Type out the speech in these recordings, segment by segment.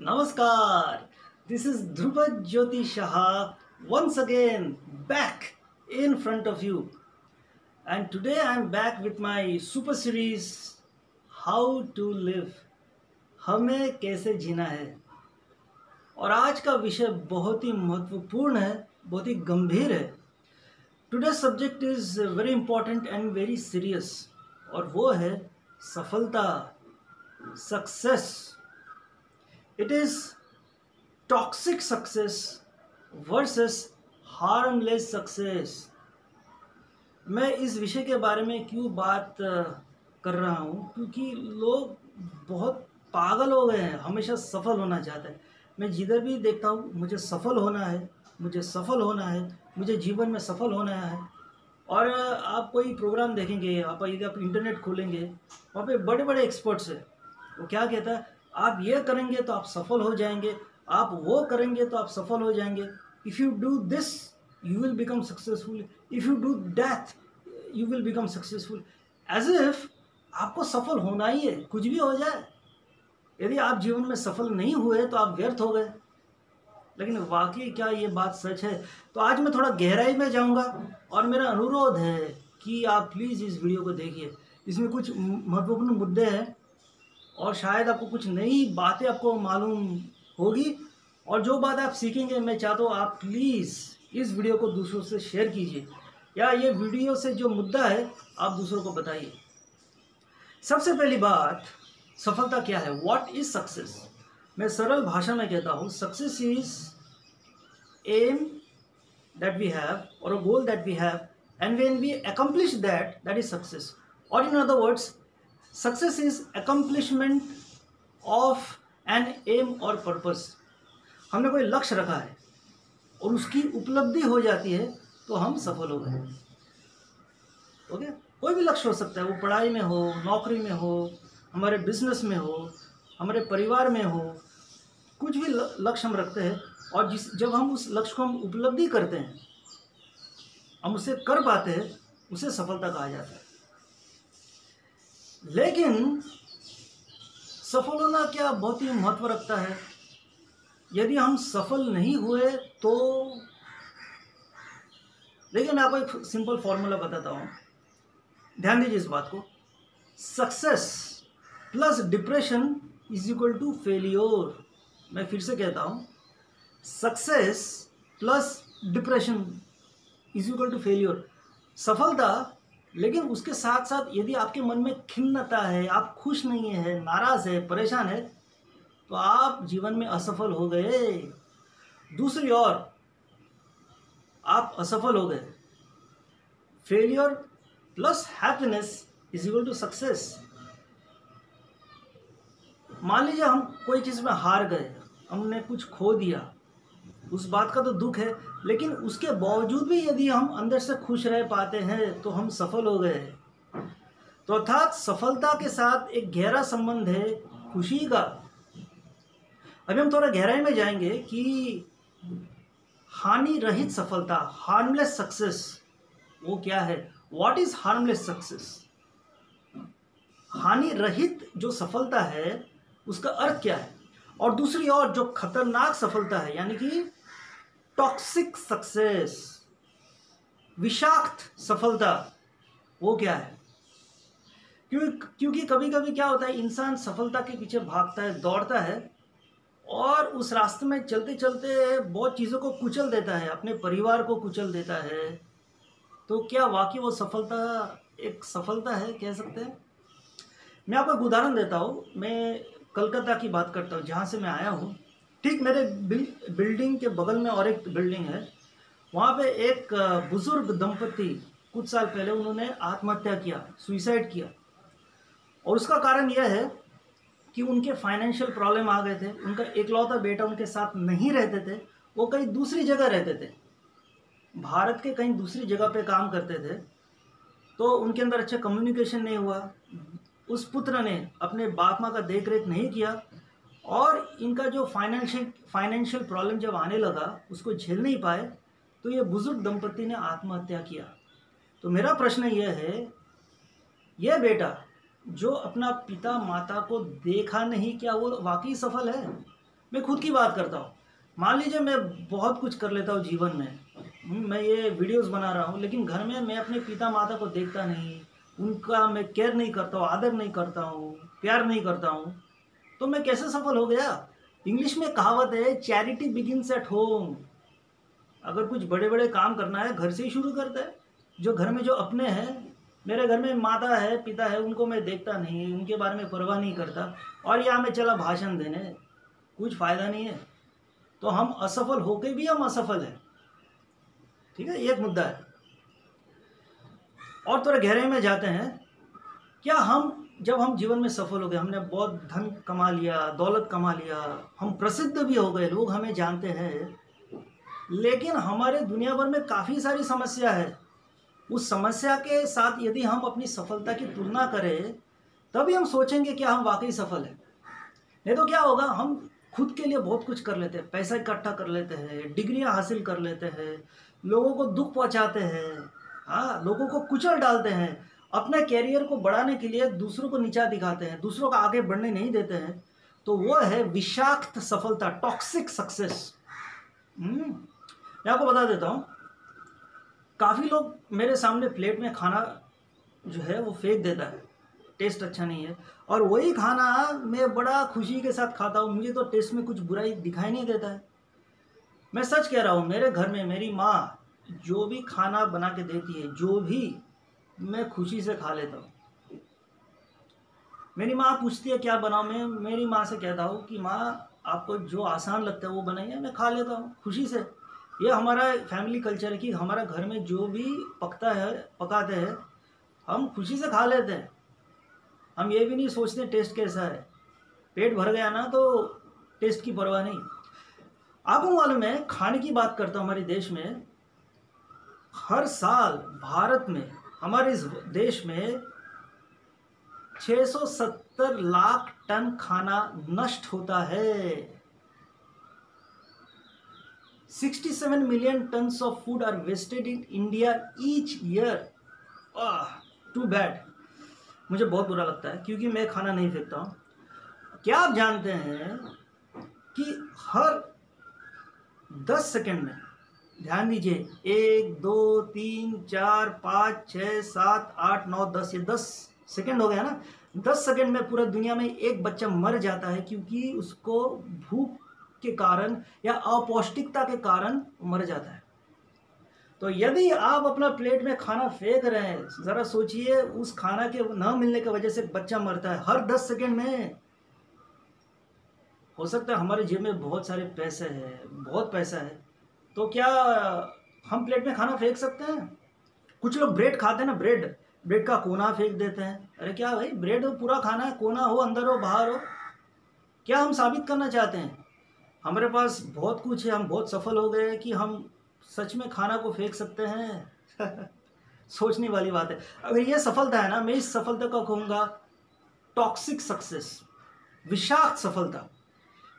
नमस्कार। This is Dhruv Jyoti Shah once again back in front of you and today I am back with my super series how to live हमें कैसे जीना है? और आज का विषय बहुत ही महत्वपूर्ण है, बहुत ही गंभीर है। Today subject is very important and very serious और वो है सफलता success it is toxic success versus harmless success मैं इस विषय के बारे में क्यों बात कर रहा हूँ? क्योंकि लोग बहुत पागल हो गए हैं, हमेशा सफल होना चाहते हैं। मैं जिधर भी देखता हूँ, मुझे सफल होना है, मुझे सफल होना है, मुझे जीवन में सफल होना है। और आप कोई प्रोग्राम देखेंगे, आप यदि आप इंटरनेट खोलेंगे, वहाँ पे बड़े बड़े एक्सपर्ट्स हैं। वो क्या कहता है? आप ये करेंगे तो आप सफल हो जाएँगे, आप वो करेंगे तो आप सफल हो जाएँगे। If you do this you will become successful if you do that you will become successful as if आपको सफल होना ही है, कुछ भी हो जाए। यदि आप जीवन में सफल नहीं हुए तो आप व्यर्थ हो गए। लेकिन वाकई क्या ये बात सच है? तो आज मैं थोड़ा गहराई में जाऊँगा और मेरा अनुरोध है कि आप प्लीज़ इस वीडियो को देखिए। इसमें कुछ महत्वपूर्ण मुद्दे हैं। और शायद आपको कुछ नई बातें आपको मालूम होगी। और जो बात आप सीखेंगे, मैं चाहता हूँ आप प्लीज़ इस वीडियो को दूसरों से शेयर कीजिए। या ये वीडियो से जो मुद्दा है, आप दूसरों को बताइए। सबसे पहली बात, सफलता क्या है? वॉट इज़ सक्सेस मैं सरल भाषा में कहता हूँ success is aim that we have और a goal that we have and when we accomplish that that is success और in other words success is accomplishment of an aim और purpose हमने कोई लक्ष्य रखा है और उसकी उपलब्धि हो जाती है तो हम सफल हो गए। ओके कोई भी लक्ष्य हो सकता है, वो पढ़ाई में हो, नौकरी में हो, हमारे बिज़नेस में हो, हमारे परिवार में हो, कुछ भी लक्ष्य हम रखते हैं और जिस, जब हम उस लक्ष्य को हम उपलब्धि करते हैं, हम उसे कर पाते हैं, उसे सफलता कहा जाता है। लेकिन सफल होना क्या बहुत ही महत्व रखता है। यदि हम सफल नहीं हुए तो मैं आपको एक सिंपल फॉर्मूला बताता हूँ। ध्यान दीजिए इस बात को। Success plus depression is equal to failure मैं फिर से कहता हूँ। Success plus depression is equal to failure सफलता लेकिन उसके साथ साथ यदि आपके मन में खिन्नता है, आप खुश नहीं है, नाराज़ है, परेशान है तो आप जीवन में असफल हो गए। दूसरी ओर, आप असफल हो गए। Failure plus happiness is equal to success. मान लीजिए हम कोई चीज़ में हार गए, हमने कुछ खो दिया उस बात का तो दुख है, लेकिन उसके बावजूद भी यदि हम अंदर से खुश रह पाते हैं तो हम सफल हो गए हैं। तो अर्थात सफलता के साथ एक गहरा संबंध है खुशी का। अभी हम थोड़ा गहराई में जाएँगे कि हानि रहित सफलता हार्मलेस सक्सेस वो क्या है? व्हाट इज़ हार्मलेस सक्सेस हानि रहित जो सफलता है, उसका अर्थ क्या है? और दूसरी ओर जो खतरनाक सफलता है, यानी कि टॉक्सिक सक्सेस विषाक्त सफलता, वो क्या है? क्योंकि क्योंकि कभी कभी क्या होता है, इंसान सफलता के पीछे भागता है, दौड़ता है, और उस रास्ते में चलते चलते बहुत चीज़ों को कुचल देता है, अपने परिवार को कुचल देता है। तो क्या वाकई वो सफलता एक सफलता है, कह सकते हैं? मैं आपको एक उदाहरण देता हूँ। मैं कलकत्ता की बात करता हूँ, जहाँ से मैं आया हूँ। ठीक मेरे बिल्डिंग के बगल में और एक बिल्डिंग है। वहाँ पे एक बुज़ुर्ग दंपति कुछ साल पहले उन्होंने आत्महत्या किया सुइसाइड किया। और उसका कारण यह है कि उनके फाइनेंशियल प्रॉब्लम आ गए थे, उनका एकलौता बेटा उनके साथ नहीं रहते थे, वो कहीं दूसरी जगह रहते थे। भारत के कहीं दूसरी जगह पे काम करते थे तो उनके अंदर अच्छा कम्युनिकेशन नहीं हुआ। उस पुत्र ने अपने बाप माँ का देख रेख नहीं किया और इनका जो फाइनेंशियल फाइनेंशियल प्रॉब्लम जब आने लगा उसको झेल नहीं पाए तो ये बुज़ुर्ग दंपति ने आत्महत्या किया। तो मेरा प्रश्न यह है यह बेटा जो अपना पिता माता को देखा नहीं क्या वो वाकई सफल है? मैं खुद की बात करता हूँ। मान लीजिए मैं बहुत कुछ कर लेता हूँ जीवन में। हम्म, मैं ये वीडियोस बना रहा हूँ लेकिन घर में मैं अपने पिता माता को देखता नहीं। उनका मैं केयर नहीं करता हूँ आदर नहीं करता हूँ प्यार नहीं करता हूँ। तो मैं कैसे सफल हो गया? इंग्लिश में कहावत है चैरिटी बिगिनस एट होम अगर कुछ बड़े बड़े काम करना है, घर से ही शुरू करता है। जो घर में जो अपने हैं, मेरे घर में माता है, पिता है, उनको मैं देखता नहीं, उनके बारे में परवाह नहीं करता। और यहाँ मैं चला भाषण देने, कुछ फ़ायदा नहीं है। तो हम असफल होके भी हम असफल हैं। ठीक है, एक मुद्दा है। और थोड़ा गहरे में जाते हैं। क्या हम जब हम जीवन में सफल हो गए, हमने बहुत धन कमा लिया, दौलत कमा लिया, हम प्रसिद्ध भी हो गए, लोग हमें जानते हैं। लेकिन हमारे दुनिया भर में काफ़ी सारी समस्या है। उस समस्या के साथ यदि हम अपनी सफलता की तुलना करें, तभी हम सोचेंगे क्या हम वाकई सफल हैं। नहीं तो क्या होगा, हम खुद के लिए बहुत कुछ कर लेते हैं, पैसा इकट्ठा कर लेते हैं, डिग्रियाँ हासिल कर लेते हैं, लोगों को दुख पहुंचाते हैं हाँ लोगों को कुचल डालते हैं। अपने कैरियर को बढ़ाने के लिए दूसरों को नीचा दिखाते हैं दूसरों को आगे बढ़ने नहीं देते हैं तो वो है विषाक्त सफलता टॉक्सिक सक्सेस हम्म, मैं आपको बता देता हूँ काफ़ी लोग मेरे सामने प्लेट में खाना जो है वो फेंक देता है टेस्ट अच्छा नहीं है और वही खाना मैं बड़ा खुशी के साथ खाता हूँ मुझे तो टेस्ट में कुछ बुराई दिखाई नहीं देता है। मैं सच कह रहा हूँ मेरे घर में मेरी माँ जो भी खाना बना के देती है जो भी मैं खुशी से खा लेता हूँ। मेरी माँ पूछती है, क्या बनाऊँ? मैं, मेरी माँ से कहता हूँ कि, माँ, आपको जो आसान लगता है वो बनाइए, मैं खा लेता हूँ खुशी से। ये हमारा फैमिली कल्चर है कि हमारा घर में जो भी पकता है, पकाते हैं, हम खुशी से खा लेते हैं। हम ये भी नहीं सोचते टेस्ट कैसा है। पेट भर गया ना तो टेस्ट की परवाह नहीं। आपको मालूम है खाने की बात करता हूँ हमारे देश में। हर साल भारत में हमारे इस देश में 670 लाख टन खाना नष्ट होता है। 67 million tons of food are wasted in India each year too bad मुझे बहुत बुरा लगता है क्योंकि मैं खाना नहीं फेंकता हूँ। क्या आप जानते हैं कि हर 10 सेकंड में ध्यान दीजिए, एक, दो, तीन, चार, पाँच छः सात, आठ, नौ, दस, ये दस सेकेंड हो गया ना? दस सेकेंड में पूरा दुनिया में एक बच्चा मर जाता है क्योंकि उसको भूख के कारण या अपौष्टिकता के कारण मर जाता है। तो यदि आप अपना प्लेट में खाना फेंक रहे हैं, ज़रा सोचिए, उस खाना के न मिलने की वजह से बच्चा मरता है। हर दस सेकेंड में। हो सकता है हमारे जेब में बहुत सारे पैसे हैं, बहुत पैसा है। तो क्या हम प्लेट में खाना फेंक सकते हैं? कुछ लोग ब्रेड खाते हैं ना ब्रेड ब्रेड का कोना फेंक देते हैं। अरे क्या भाई ब्रेड पूरा खाना है कोना हो अंदर हो बाहर हो? क्या हम साबित करना चाहते हैं? हमारे पास बहुत कुछ है हम बहुत सफल हो गए हैं कि हम सच में खाना को फेंक सकते हैं। सोचने वाली बात है। अगर ये सफलता है ना मैं इस सफलता को कहूँगा टॉक्सिक सक्सेस विषाक्त सफलता.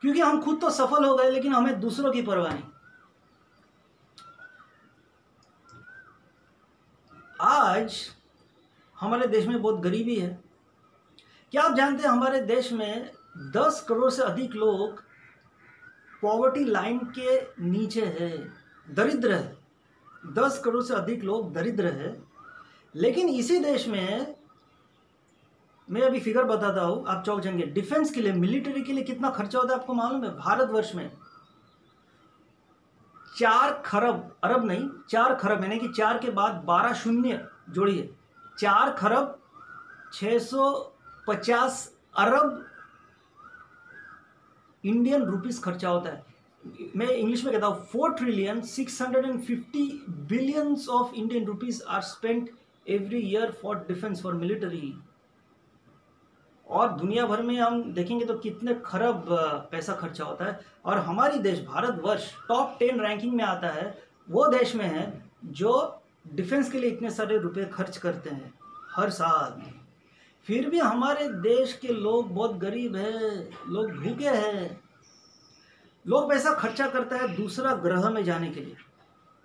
क्योंकि हम खुद तो सफल हो गए लेकिन हमें दूसरों की परवाह नहीं। आज हमारे देश में बहुत गरीबी है। क्या आप जानते हैं हमारे देश में दस करोड़ से अधिक लोग पॉवर्टी लाइन के नीचे है, दरिद्र है। दस करोड़ से अधिक लोग दरिद्र है। लेकिन इसी देश में मैं अभी फिगर बताता हूँ, आप चौक जाएँगे। डिफेंस के लिए मिलिट्री के लिए कितना खर्चा होता है आपको मालूम है? भारतवर्ष में चार खरब, अरब नहीं, चार खरब, यानी कि चार के बाद बारह शून्य जोड़िए। चार खरब छः सौ पचास अरब इंडियन रुपीस खर्चा होता है। मैं इंग्लिश में कहता हूँ four trillion six hundred and fifty billions of Indian rupees are spent every year for defence for military और दुनिया भर में हम देखेंगे तो कितने खरब पैसा खर्चा होता है। और हमारी देश, भारतवर्ष टॉप टेन रैंकिंग में आता है, वो देश में है जो डिफेंस के लिए इतने सारे रुपए खर्च करते हैं, हर साल। फिर भी हमारे देश के लोग बहुत गरीब है, लोग भूखे हैं। लोग पैसा खर्चा करता है दूसरा ग्रह में जाने के लिए।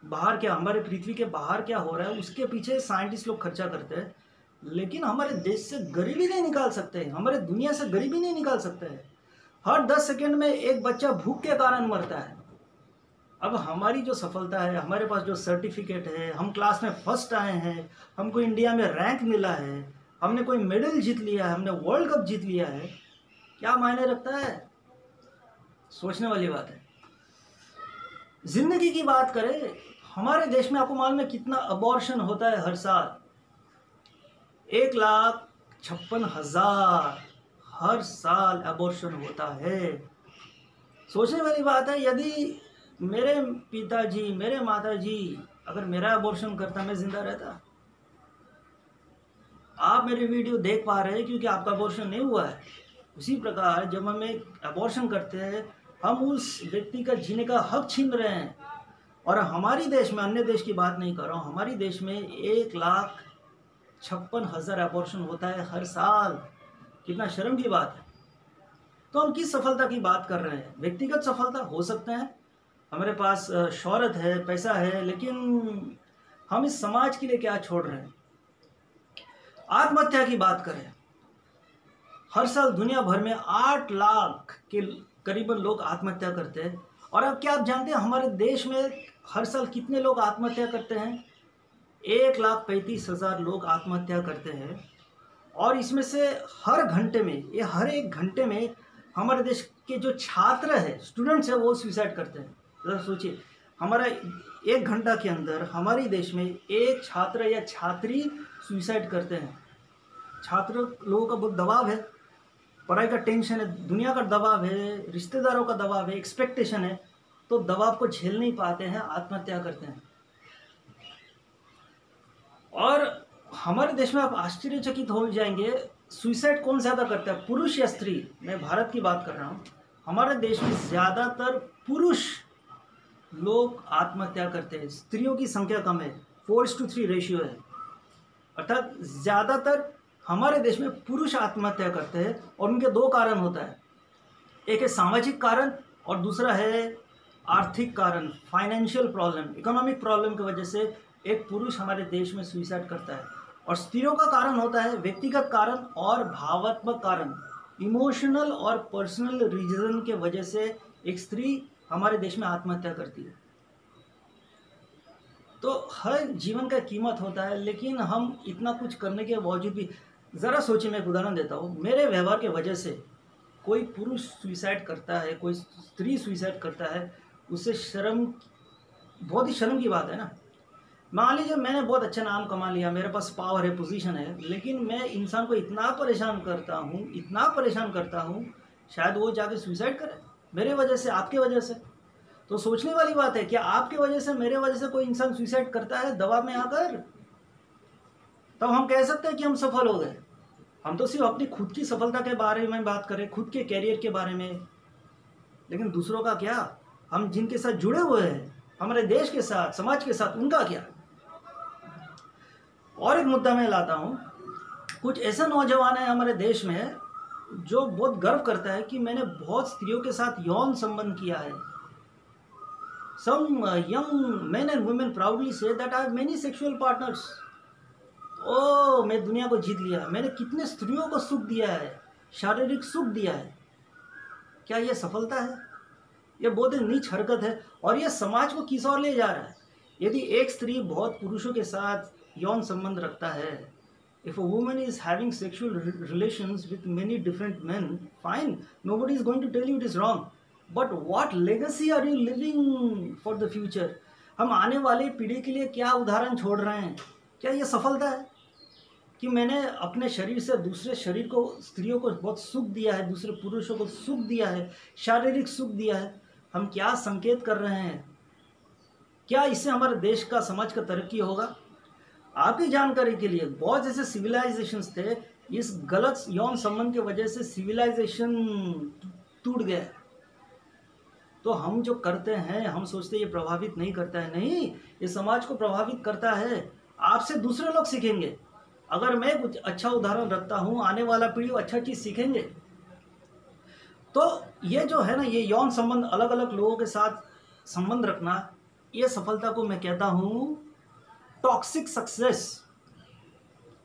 बाहर क्या, हमारे पृथ्वी के बाहर क्या हो रहा है, उसके पीछे साइंटिस्ट लोग खर्चा करते हैं। लेकिन हमारे देश से गरीबी नहीं निकाल सकते, हमारे दुनिया से गरीबी नहीं निकाल सकते। हर दस सेकेंड में एक बच्चा भूख के कारण मरता है। अब हमारी जो सफलता है, हमारे पास जो सर्टिफिकेट है, हम क्लास में फ़र्स्ट आए हैं, हमको इंडिया में रैंक मिला है, हमने कोई मेडल जीत लिया है, हमने वर्ल्ड कप जीत लिया है, क्या मायने रखता है? सोचने वाली बात है। ज़िंदगी की बात करें, हमारे देश में आपको मालूम है कितना अबॉर्शन होता है हर साल? एक लाख छप्पन हज़ार हर साल अबॉर्शन होता है। सोचने वाली बात है, यदि मेरे पिताजी, मेरे माताजी अगर मेरा अबॉर्शन करता, मैं ज़िंदा रहता। आप मेरी वीडियो देख पा रहे हैं क्योंकि आपका अबॉर्शन नहीं हुआ है। उसी प्रकार जब हम एक अबॉर्शन करते हैं, हम उस व्यक्ति का जीने का हक छीन रहे हैं। और हमारी देश में, अन्य देश की बात नहीं कर रहा हूँ, हमारी देश में एक लाख छप्पन हज़ार अबॉर्शन होता है हर साल। कितना शर्म की बात है। तो हम किस सफलता की बात कर रहे हैं? व्यक्तिगत सफलता हो सकता है। हमारे पास शौहरत है, पैसा है, लेकिन हम इस समाज के लिए क्या छोड़ रहे हैं? आत्महत्या की बात करें। हर साल दुनिया भर में आठ लाख के करीबन लोग आत्महत्या करते हैं। और अब क्या आप जानते हैं, हमारे देश में हर साल कितने लोग आत्महत्या करते हैं? एक लाख पैंतीस हज़ार लोग आत्महत्या करते हैं और इसमें से हर घंटे में, ये हर एक घंटे में हमारे देश के जो छात्र है स्टूडेंट्स हैं, वो सुसाइड करते हैं। ज़रा सोचिए, हमारा एक घंटा के अंदर हमारे देश में एक छात्र या छात्री सुसाइड करते हैं। छात्र लोगों का बहुत दबाव है, पढ़ाई का टेंशन है, दुनिया का दबाव है, रिश्तेदारों का दबाव है एक्सपेक्टेशन है तो दबाव को झेल नहीं पाते हैं, आत्महत्या करते हैं। और हमारे देश में आप आश्चर्यचकित हो जाएँगे सुइसाइड कौन ज़्यादा करता है, पुरुष या स्त्री? मैं भारत की बात कर रहा हूँ। हमारे देश में ज़्यादातर पुरुष लोग आत्महत्या करते हैं। स्त्रियों की संख्या कम है फोर टू थ्री रेशियो है। अर्थात ज़्यादातर हमारे देश में पुरुष आत्महत्या करते हैं और उनके दो कारण होता है। एक है सामाजिक कारण और दूसरा है आर्थिक कारण फाइनेंशियल प्रॉब्लम इकोनॉमिक प्रॉब्लम की वजह से एक पुरुष हमारे देश में सुइसाइड करता है। और स्त्रियों का कारण होता है, व्यक्तिगत कारण और भावात्मक कारण। इमोशनल और पर्सनल रीजन के वजह से एक स्त्री हमारे देश में आत्महत्या करती है। तो हर जीवन का कीमत होता है, लेकिन हम इतना कुछ करने के बावजूद भी, ज़रा सोचिए, मैं एक उदाहरण देता हूँ। मेरे व्यवहार के वजह से कोई पुरुष सुइसाइड करता है, कोई स्त्री सुइसाइड करता है उससे शर्म, बहुत ही शर्म की बात है ना। मान लीजिए मैंने बहुत अच्छा नाम कमा लिया, मेरे पास पावर है पोजीशन है, लेकिन मैं इंसान को इतना परेशान करता हूँ, इतना परेशान करता हूँ, शायद वो जाके सुइसाइड करे, मेरे वजह से, आपके वजह से। तो सोचने वाली बात है कि आपके वजह से, मेरे वजह से कोई इंसान सुइसाइड करता है, दवा में आकर? तब हम कह सकते हैं कि हम सफल हो गए। हम तो सिर्फ़ अपनी खुद की सफलता के बारे में बात करें, खुद के कैरियर के बारे में। लेकिन दूसरों का क्या? हम जिनके साथ जुड़े हुए हैं, हमारे देश के साथ, समाज के साथ, उनका क्या? और एक मुद्दा मैं लाता हूँ। कुछ ऐसे नौजवान हैं हमारे देश में जो बहुत गर्व करता है कि मैंने बहुत स्त्रियों के साथ यौन संबंध किया है। Some young man and women proudly say that I have many sexual partners ओ, मैं दुनिया को जीत लिया। मैंने कितने स्त्रियों को सुख दिया है, शारीरिक सुख दिया है। क्या यह सफलता है? यह बहुत ही नीच हरकत है। और यह समाज को किस और ले जा रहा है? यदि एक स्त्री बहुत पुरुषों के साथ यौन संबंध रखता है। If a woman is having sexual relations with many different man fine nobody is going to tell you it is wrong but what legacy are you living for the future हम आने वाली पीढ़ी के लिए क्या उदाहरण छोड़ रहे हैं? क्या ये सफलता है? कि मैंने अपने शरीर से दूसरे शरीर को, स्त्रियों को बहुत सुख दिया है, दूसरे पुरुषों को सुख दिया है, शारीरिक सुख दिया है, हम क्या संकेत कर रहे हैं? क्या इससे हमारे देश का समाज का तरक्की होगा? आपकी जानकारी के लिए, बहुत जैसे सिविलाइजेशंस थे, इस गलत यौन संबंध की वजह से सिविलाइजेशन टूट गया। तो हम जो करते हैं, हम सोचते ये प्रभावित नहीं करता है। नहीं, ये समाज को प्रभावित करता है। आपसे दूसरे लोग सीखेंगे। अगर मैं कुछ अच्छा उदाहरण रखता हूँ, आने वाला पीढ़ी अच्छा चीज़ सीखेंगे। तो ये जो है ना, ये यौन संबंध अलग अलग लोगों के साथ संबंध रखना, ये सफलता को मैं कहता हूँ टॉक्सिक सक्सेस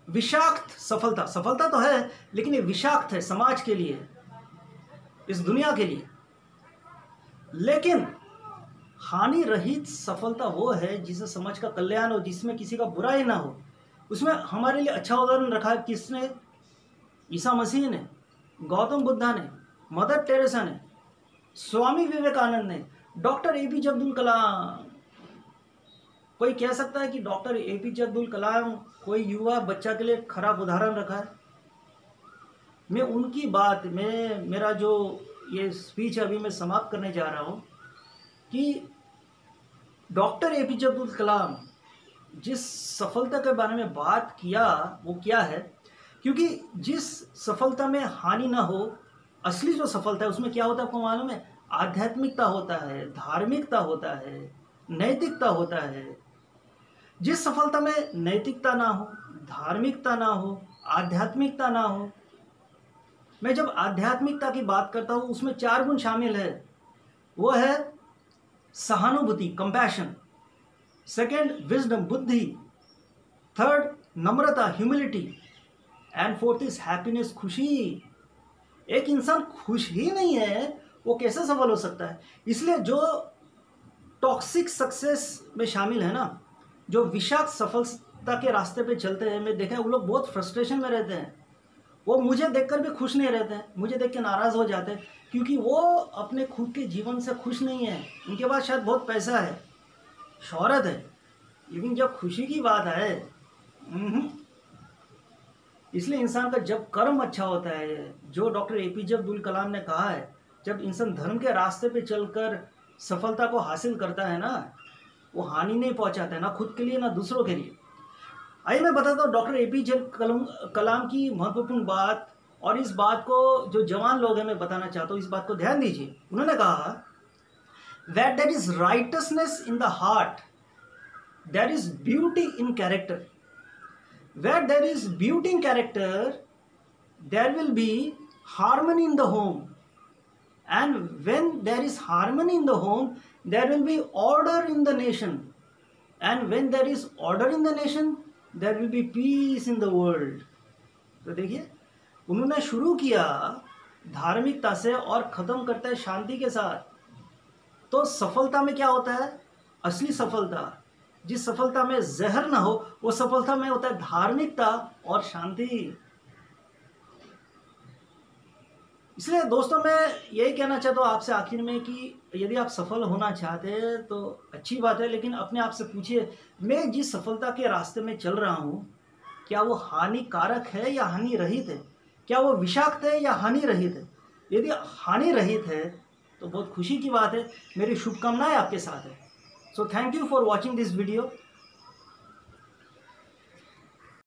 विषाक्त सफलता। सफलता तो है, लेकिन ये विषाक्त है समाज के लिए, इस दुनिया के लिए। लेकिन हानि रहित सफलता वो है जिसे समाज का कल्याण हो, जिसमें किसी का बुरा ही ना हो। उसमें हमारे लिए अच्छा उदाहरण रखा है किसने? ईसा मसीह ने, गौतम बुद्धा ने, मदर टेरेसा ने, स्वामी विवेकानंद ने, doctor A P Abdul Kalam. कोई कह सकता है कि doctor A P J Abdul Kalam कोई युवा बच्चा के लिए खराब उदाहरण रखा है? मैं उनकी बात, में, मेरा जो ये स्पीच अभी मैं समाप्त करने जा रहा हूँ कि doctor A P J Abdul Kalam जिस सफलता के बारे में बात किया, वो क्या है? क्योंकि जिस सफलता में हानि ना हो, असली जो सफलता है, उसमें क्या होता है आपको मालूम है? आध्यात्मिकता होता है, धार्मिकता होता है, नैतिकता होता है जिस सफलता में नैतिकता ना हो, धार्मिकता ना हो, आध्यात्मिकता ना हो, मैं जब आध्यात्मिकता की बात करता हूँ, उसमें चार गुण शामिल है। वो है सहानुभूति कंपैशन सेकेंड विजडम बुद्धि third Namrata humility and fourth is happiness खुशी। एक इंसान खुश ही नहीं है, वो कैसे सफल हो सकता है? इसलिए जो टॉक्सिक सक्सेस में शामिल है ना जो विषाक्त सफलता के रास्ते पे चलते हैं, मैं देखा है, वो लोग बहुत फ्रस्ट्रेशन में रहते हैं। वो मुझे देखकर भी खुश नहीं रहते हैं, मुझे देख के नाराज़ हो जाते हैं, क्योंकि वो अपने खुद के जीवन से खुश नहीं है। उनके पास शायद बहुत पैसा है, शहरत है, लेकिन जब खुशी की बात है इसलिए इंसान का जब कर्म अच्छा होता है, जो doctor A P J Abdul Kalam ने कहा है, जब इंसान धर्म के रास्ते पे चलकर सफलता को हासिल करता है ना वो हानि नहीं पहुंचाता है ना खुद के लिए ना दूसरों के लिए। आइए मैं बताता हूँ डॉक्टर ए पी जे कलाम कलाम की महत्वपूर्ण बात और इस बात को जो जवान लोग हैं मैं बताना चाहता हूँ इस बात को ध्यान दीजिए। उन्होंने कहा where there is righteousness in the heart there is beauty in character where there is beauty in character, there will be harmony in the home. And when there is harmony in the home, there will be order in the nation. And when there is order in the nation, there will be peace in the world. तो देखिए उन्होंने शुरू किया धार्मिकता से और ख़त्म करता है शांति के साथ तो सफलता में क्या होता है असली सफलता जिस सफलता में जहर ना हो वो सफलता में होता है धार्मिकता और शांति इसलिए दोस्तों, मैं यही कहना चाहता हूँ आपसे आखिर में कि यदि आप सफल होना चाहते हैं तो अच्छी बात है, लेकिन अपने आप से पूछिए, मैं जिस सफलता के रास्ते में चल रहा हूँ, क्या वो हानिकारक है या हानि रहित है? क्या वो विषाक्त है या हानि रहित है? यदि हानि रहित है तो बहुत खुशी की बात है, मेरी शुभकामनाएँ आपके साथ है। So thank you for watching this video.